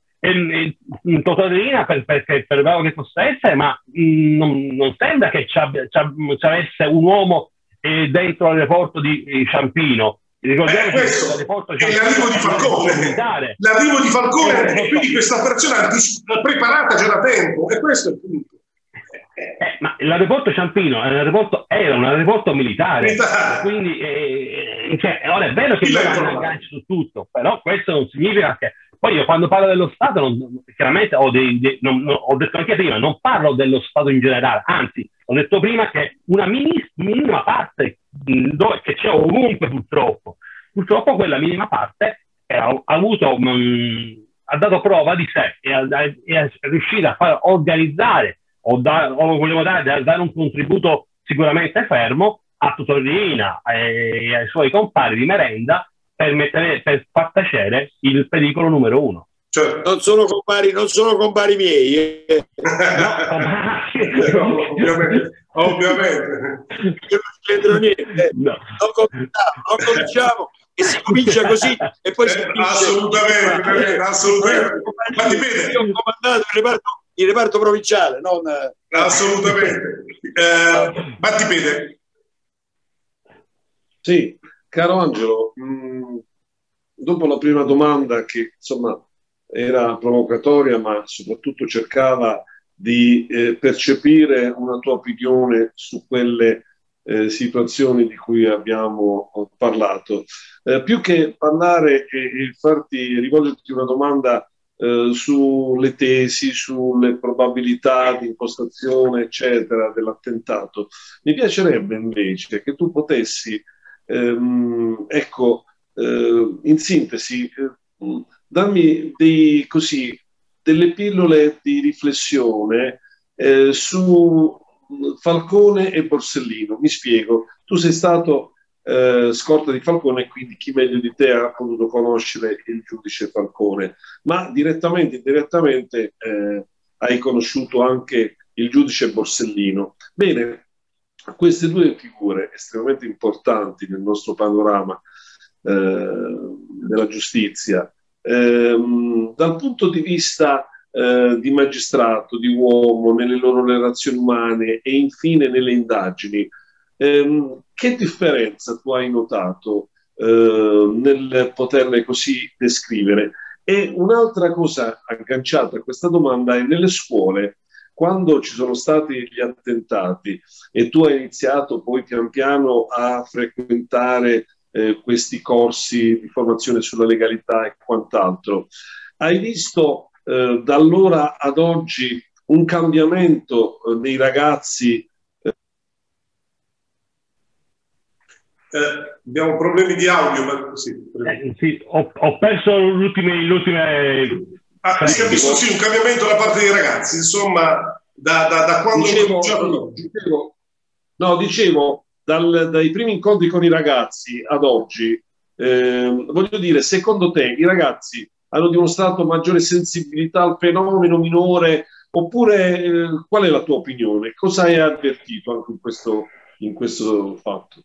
Totorina per, per, per, quello che possa essere, ma mh, mm, non, non, sembra che ci, abbia, ci, ci avesse un uomo eh, dentro l'aeroporto di, di Ciampino. Ricordiamo eh, questo l'aeroporto è l'arrivo di Falcone. L'arrivo di Falcone e quindi questa operazione preparata già da tempo e questo è il punto. Eh, ma l'aeroporto Ciampino l'aeroporto, era un aeroporto militare, militare. quindi eh, cioè, ora è vero che non agganci su tutto, però questo non significa che poi io quando parlo dello Stato, non, chiaramente ho, dei, dei, non, non, ho, detto anche prima, non parlo dello Stato in generale, anzi ho detto prima che una mini, minima parte dove, che c'è ovunque purtroppo, purtroppo quella minima parte ha, ha, avuto, mh, mm, ha dato prova di sé e è riuscita a far organizzare o, da, o vogliamo dare, dare un contributo sicuramente fermo a Tutorina e ai suoi compari di merenda per, mettere, per far tacere il pericolo numero uno. Cioè, non sono compari, non sono compari miei. Eh. no, ovviamente, ovviamente. Non niente. No. Non, cominciamo, non cominciamo e si comincia così e poi si eh, assolutamente, assolutamente. Ma dipende. Io ho comandato il reparto, il reparto provinciale, non... Assolutamente. Eh, Battipede. Sì, Caro Angelo, mm, dopo la prima domanda che insomma era provocatoria ma soprattutto cercava di eh, percepire una tua opinione su quelle eh, situazioni di cui abbiamo parlato. Eh, più che parlare e, e farti rivolgerti una domanda eh, sulle tesi, sulle probabilità di impostazione, eccetera, dell'attentato, mi piacerebbe invece che tu potessi Ehm, ecco, eh, in sintesi, eh, dammi dei, così, delle pillole di riflessione eh, su Falcone e Borsellino. Mi spiego, tu sei stato eh, scorta di Falcone, quindi chi meglio di te ha potuto conoscere il giudice Falcone, ma direttamente, indirettamente eh, hai conosciuto anche il giudice Borsellino. Bene, queste due figure estremamente importanti nel nostro panorama eh, della giustizia, ehm, dal punto di vista eh, di magistrato, di uomo, nelle loro relazioni umane e infine nelle indagini, ehm, che differenza tu hai notato eh, nel poterle così descrivere? E un'altra cosa agganciata a questa domanda è nelle scuole quando ci sono stati gli attentati e tu hai iniziato poi pian piano a frequentare eh, questi corsi di formazione sulla legalità e quant'altro, hai visto eh, da allora ad oggi un cambiamento eh, nei ragazzi? Eh, abbiamo problemi di audio, ma sì. Eh, sì ho, ho, perso l'ultime, l'ultime Ah, si è visto sì un cambiamento da parte dei ragazzi, insomma, da, da, da quando dicevo, dicevo, no, dicevo, dal, dai primi incontri con i ragazzi ad oggi, eh, voglio dire, secondo te i ragazzi hanno dimostrato maggiore sensibilità al fenomeno minore oppure eh, qual è la tua opinione? Cosa hai avvertito anche in questo in questo fatto?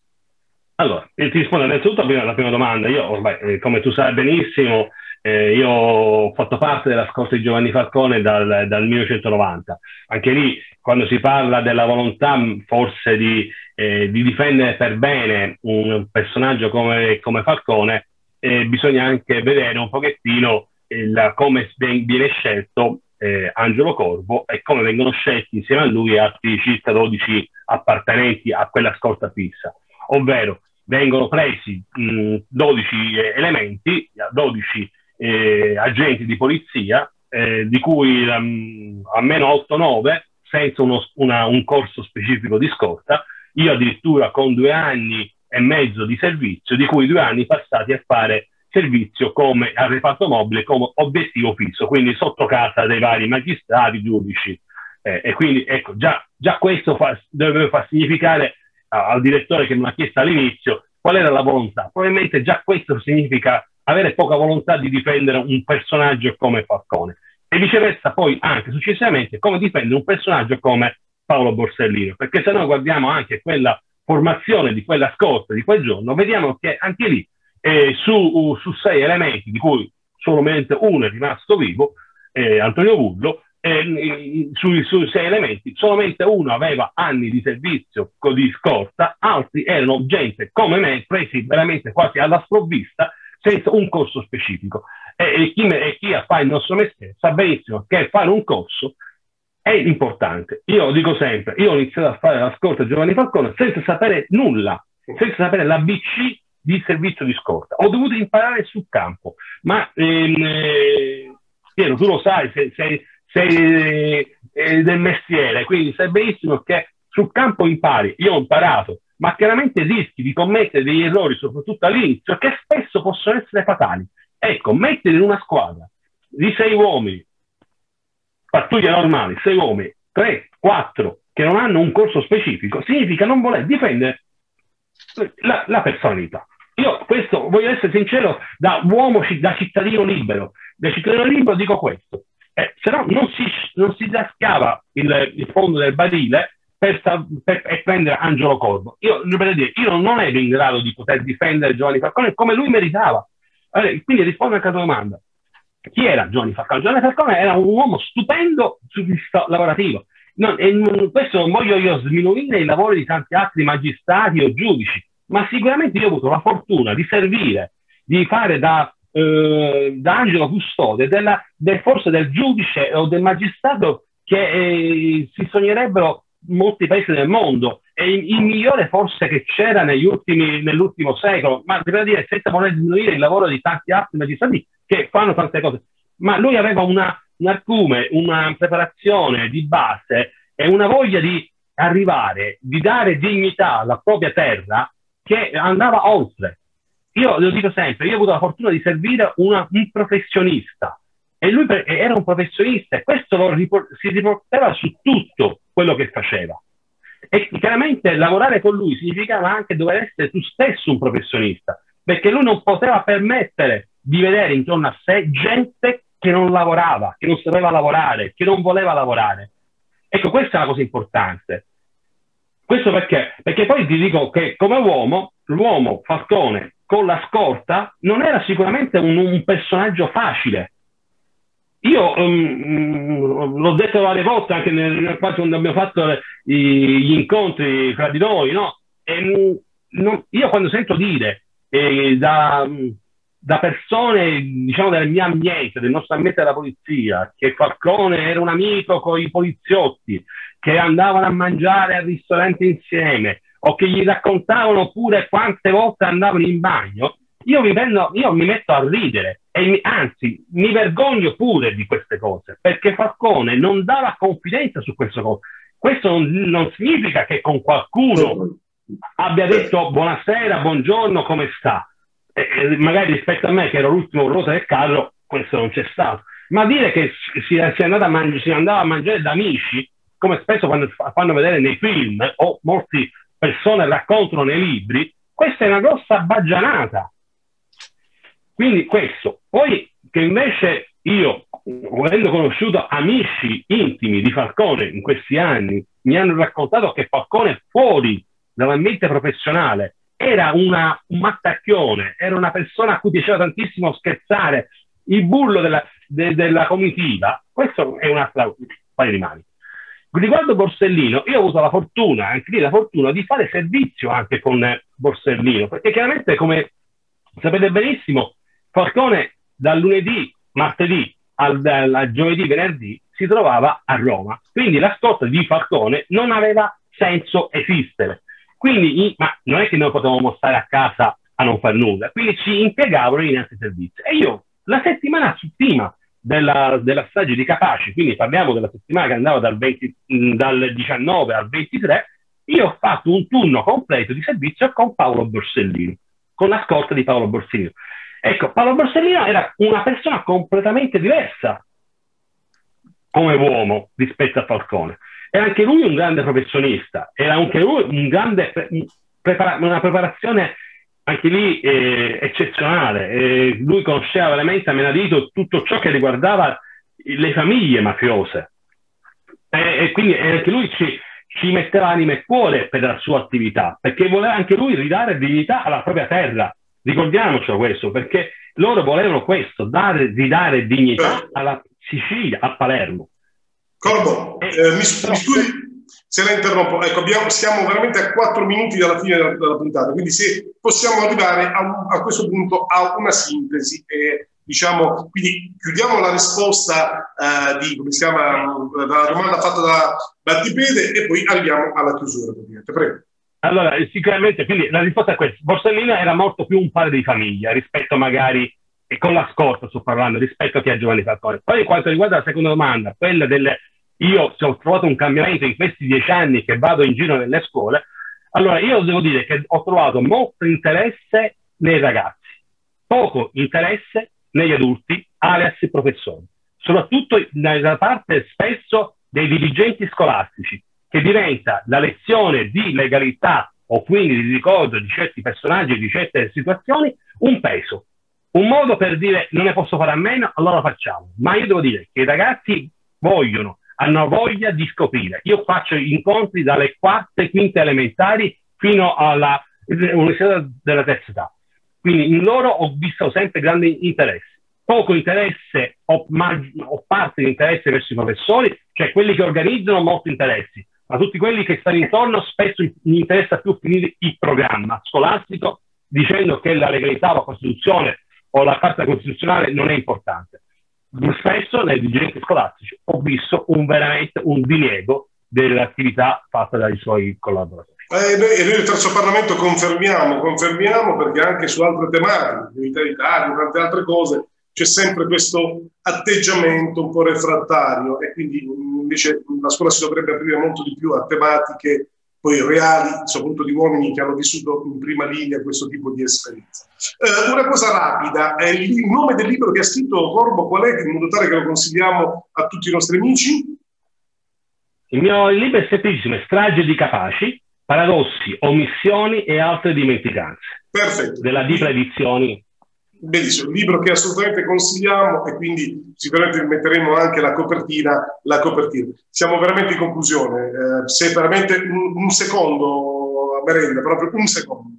Allora, ti rispondo innanzitutto alla prima domanda. Io, ormai, eh, come tu sai benissimo, eh, io ho fatto parte della scorsa di Giovanni Falcone dal, dal, 1990. Anche lì, quando si parla della volontà forse di, eh, di difendere per bene un personaggio come, come Falcone, eh, bisogna anche vedere un pochettino il, come viene scelto eh, Angelo Corvo e come vengono scelti insieme a lui altri circa 12 appartenenti a quella scorta fissa. Ovvero, vengono presi mh, 12 elementi, 12 eh, agenti di polizia, eh, di cui um, almeno 8-9 senza uno, una, un corso specifico di scorta, io addirittura con due anni e mezzo di servizio, di cui due anni passati a fare servizio come al reparto mobile come obiettivo fisso, quindi sotto casa dei vari magistrati, giudici. Eh, e quindi ecco, già, già questo fa, deve far significare al direttore che mi ha chiesto all'inizio qual era la volontà. Probabilmente già questo significa avere poca volontà di difendere un personaggio come Falcone. E viceversa poi anche successivamente come difendere un personaggio come Paolo Borsellino, perché se noi guardiamo anche quella formazione di quella scorta di quel giorno, vediamo che anche lì eh, su, su, sei elementi, di cui solamente uno è rimasto vivo, eh, Antonio Bullo, eh, sui, sui, sei elementi, solamente uno aveva anni di servizio di scorta, altri erano gente come me, presi veramente quasi alla sprovvista, senza un corso specifico. E, chi, e chi fa il nostro mestiere sa benissimo che fare un corso è importante. Io dico sempre, io ho iniziato a fare la scorta Giovanni Falcone senza sapere nulla, senza sapere l'ABC di servizio di scorta. Ho dovuto imparare sul campo, ma ehm, eh, Piero, tu lo sai, sei, sei sei eh, del mestiere, quindi sai benissimo che sul campo impari. Io ho imparato, ma chiaramente rischi di commettere degli errori, soprattutto all'inizio, che spesso possono essere fatali. Ecco, mettere in una squadra di sei uomini, pattuglia normali, sei uomini, tre, quattro, che non hanno un corso specifico, significa non voler difendere la, la personalità. Io questo voglio essere sincero, da uomo, da cittadino libero, da cittadino libero dico questo eh, se no non si, non si il, il, fondo del barile per, per, per, prendere Angelo Corvo. Io, dire, io non ero in grado di poter difendere Giovanni Falcone come lui meritava. Allora, quindi rispondo anche alla domanda. Chi era Giovanni Falcone? Giovanni Falcone era un uomo stupendo sul lavorativo. Non, e questo non voglio io sminuire il lavoro di tanti altri magistrati o giudici, ma sicuramente io ho avuto la fortuna di servire, di fare da eh, da angelo custode, della, del, forse del giudice o del magistrato che eh, si sognerebbero molti paesi del mondo. È il, il migliore forse che c'era ultimi, nell'ultimo secolo, ma devo dire senza voler diminuire il lavoro di tanti altri magistrati che fanno tante cose. Ma lui aveva una, un arcume, una preparazione di base e una voglia di arrivare, di dare dignità alla propria terra che andava oltre io lo dico sempre, io ho avuto la fortuna di servire una, un professionista e lui era un professionista e questo lo riport- si riportava su tutto quello che faceva. E chiaramente lavorare con lui significava anche dover essere tu stesso un professionista, perché lui non poteva permettere di vedere intorno a sé gente che non lavorava, che non sapeva lavorare, che non voleva lavorare. Ecco, questa è una cosa importante. Questo perché? Perché poi ti dico che come uomo, l'uomo Falcone con la scorta non era sicuramente un, un personaggio facile. Io um, l'ho detto varie volte anche nel, quando abbiamo fatto i, gli incontri fra di noi, no? E, mm, non, io quando sento dire eh, da, da, persone, diciamo, del mio ambiente, del nostro ambiente della polizia, che Falcone era un amico con i poliziotti, che andavano a mangiare al ristorante insieme, o che gli raccontavano pure quante volte andavano in bagno, io mi, prendo, io mi metto a ridere e mi, anzi mi vergogno pure di queste cose perché Falcone non dava confidenza su queste cose. Questo non, non significa che con qualcuno abbia detto buonasera, buongiorno, come sta? E, magari rispetto a me che ero l'ultimo ruota del carro, questo non c'è stato. Ma dire che si, si, a mangi- si andava a mangiare da amici, come spesso fanno, fanno vedere nei film, o molti persone raccontano nei libri, questa è una grossa baggianata. Quindi questo. Poi che invece io, avendo conosciuto amici intimi di Falcone in questi anni, mi hanno raccontato che Falcone fuori dall'ambiente professionale, era una, un mattacchione, era una persona a cui piaceva tantissimo scherzare, il bullo della, de, della comitiva, questo è un'altra paio di mani. Riguardo Borsellino, io ho avuto la fortuna, anche lì la fortuna, di fare servizio anche con Borsellino, perché chiaramente, come sapete benissimo, Falcone dal lunedì, martedì al, al giovedì, venerdì si trovava a Roma. Quindi la scorta di Falcone non aveva senso esistere. Quindi, ma non è che noi potevamo stare a casa a non fare nulla, quindi ci impiegavano in altri servizi. E io la settimana prima della, della strage di Capaci, quindi parliamo della settimana che andava dal, 20, dal 19 al 23, io ho fatto un turno completo di servizio con Paolo Borsellino, con la scorta di Paolo Borsellino. Ecco, Paolo Borsellino era una persona completamente diversa come uomo rispetto a Falcone. Era anche lui un grande professionista, era anche lui un grande, prepara- una preparazione anche lì eh, eccezionale. Eh, lui conosceva veramente a menadito tutto ciò che riguardava le famiglie mafiose. E, e quindi anche lui ci, ci, metteva anima e cuore per la sua attività, perché voleva anche lui ridare dignità alla propria terra. Ricordiamocelo questo, perché loro volevano questo, dare, ridare dignità alla Sicilia, a Palermo. Corbo, eh, mi, mi scusi, se la interrompo, ecco, abbiamo, siamo veramente a quattro minuti dalla fine della, della puntata, quindi se possiamo arrivare a, a, questo punto a una sintesi e diciamo, quindi chiudiamo la risposta uh, di, come si chiama, dalla domanda fatta da Battipede e poi arriviamo alla chiusura. Prego. Allora, sicuramente, quindi la risposta è questa. Borsellino era molto più un padre di famiglia rispetto magari, e con la scorta sto parlando, rispetto a Giovanni Falcone. Poi quanto riguarda la seconda domanda, quella delle io se ho trovato un cambiamento in questi dieci anni che vado in giro nelle scuole, allora io devo dire che ho trovato molto interesse nei ragazzi, poco interesse negli adulti, alias professori, soprattutto nella parte spesso dei dirigenti scolastici, che diventa la lezione di legalità o quindi di ricordo di certi personaggi, di certe situazioni, un peso, un modo per dire non ne posso fare a meno, allora lo facciamo. Ma io devo dire che i ragazzi vogliono hanno voglia di scoprire. Io faccio incontri dalle quarte, quinte elementari fino all'università della terza età. Quindi in loro ho visto sempre grande interesse. Poco interesse o, o parte di interesse verso i professori, cioè quelli che organizzano molti interessi, ma tutti quelli che stanno intorno spesso mi interessa più finire il programma scolastico dicendo che la legalità, la Costituzione o la Carta Costituzionale non è importante spesso nei dirigenti scolastici ho visto un veramente un diniego dell'attività fatta dai suoi collaboratori. Eh, noi, e noi del terzo Parlamento confermiamo, confermiamo perché anche su altre tematiche, d'Italia, tante altre cose, c'è sempre questo atteggiamento un po' refrattario e quindi invece la scuola si dovrebbe aprire molto di più a tematiche poi reali, soprattutto di uomini che hanno vissuto in prima linea questo tipo di esperienza. Eh, una cosa rapida, eh, il, il, nome del libro che ha scritto Corbo qual è, in modo tale che lo consigliamo a tutti i nostri amici? Il mio libro è semplicissimo, Strage di Capaci, Paradossi, Omissioni e altre dimenticanze. Perfetto. Della Dipla Edizioni Benissimo, un libro che assolutamente consigliamo e quindi sicuramente metteremo anche la copertina. La copertina. Siamo veramente in conclusione. Eh, se veramente un, un secondo merenda, proprio un secondo.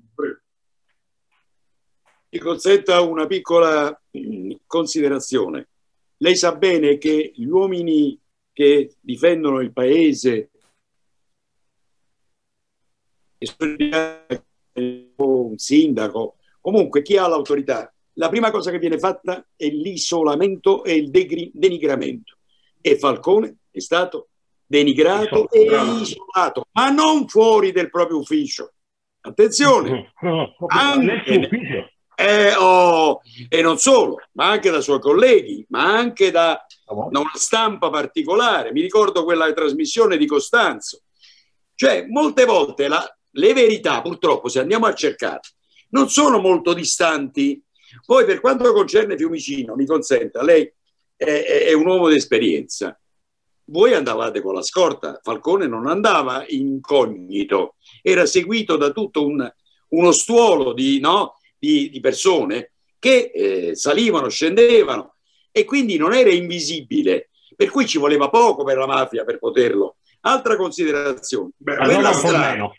Mi consenta una piccola mm, considerazione. Lei sa bene che gli uomini che difendono il paese un sindaco, comunque chi ha l'autorità la prima cosa che viene fatta è l'isolamento e il denigramento. E Falcone è stato denigrato e isolato, ma non fuori del proprio ufficio. Attenzione, anche, eh, oh, e non solo, ma anche da suoi colleghi, ma anche da, da una stampa particolare. Mi ricordo quella trasmissione di Costanzo. Cioè, molte volte la, le verità, purtroppo, se andiamo a cercare, non sono molto distanti poi per quanto concerne Fiumicino, mi consenta, lei è, è un uomo d'esperienza. Voi andavate con la scorta, Falcone non andava incognito, era seguito da tutto un, uno stuolo di, no, di, di persone che eh, salivano, scendevano e quindi non era invisibile, per cui ci voleva poco per la mafia per poterlo. Altra considerazione, Beh, quella, strada,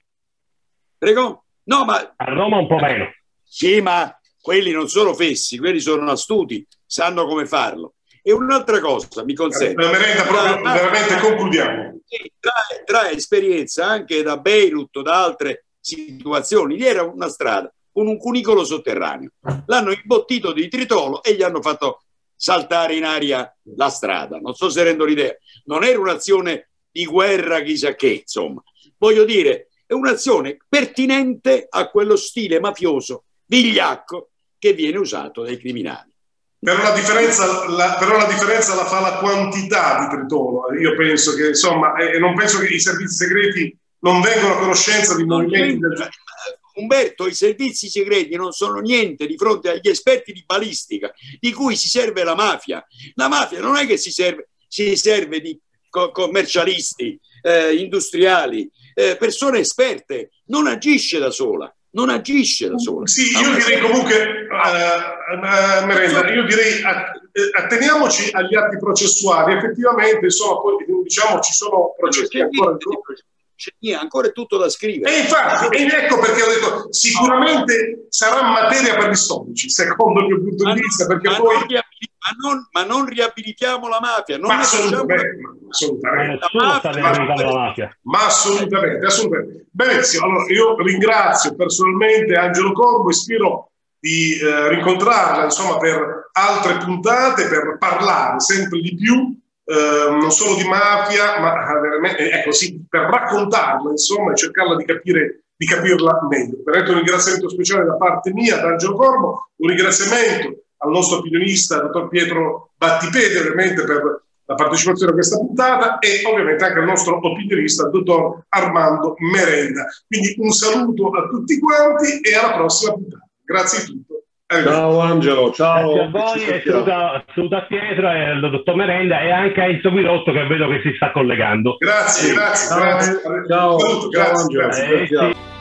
Prego? No, ma... A Roma un po' meno. Sì, ma quelli non sono fessi, quelli sono astuti, sanno come farlo. E un'altra cosa, mi consente. La merenda proprio, tra, veramente concludiamo. Tra, tra esperienza anche da Beirut, da altre situazioni, lì era una strada con un cunicolo sotterraneo. L'hanno imbottito di tritolo e gli hanno fatto saltare in aria la strada. Non so se rendo l'idea. Non era un'azione di guerra chissà che, insomma. Voglio dire, è un'azione pertinente a quello stile mafioso vigliacco che viene usato dai criminali. Però la, differenza, la, però la differenza la fa la quantità di tritolo. Io penso che, insomma, e non penso che i servizi segreti non vengano a conoscenza di movimenti del... Umberto, i servizi segreti non sono niente di fronte agli esperti di balistica di cui si serve la mafia. La mafia non è che si serve, si serve di commercialisti, eh, industriali, eh, persone esperte, non agisce da sola. Non agisce da sola. Sì, io direi comunque, uh, uh, Merenda, io direi atteniamoci agli atti processuali. Effettivamente, insomma, poi diciamo ci sono processi ancora c'è ancora tutto da scrivere. E infatti, e ecco perché ho detto, sicuramente sarà materia per gli storici, secondo il mio punto ma di vista, perché poi... ma, non, ma non riabilitiamo la mafia. Non ma assolutamente, assolutamente. La mafia, ma, mafia. ma assolutamente, assolutamente. Benissimo, allora io ringrazio personalmente Angelo Corbo e spero di eh, rincontrarla insomma per altre puntate, per parlare sempre di più Ehm, non solo di mafia, ma veramente, ecco, sì, per raccontarla, insomma, e cercarla di capire di capirla meglio. Permetto un ringraziamento speciale da parte mia, da Angelo Corbo, un ringraziamento al nostro opinionista, dottor Pietro Battipede, ovviamente per la partecipazione a questa puntata e ovviamente anche al nostro opinionista, dottor Armando Merenda. Quindi un saluto a tutti quanti e alla prossima puntata. Grazie a tutti. Ciao Angelo, ciao. Grazie a voi e saluta, saluta Pietro e il dottor Merenda e anche a Enzo Guirotto che vedo che si sta collegando. Grazie, grazie, ciao, grazie. Ciao, ciao, ciao Angelo. Eh, sì.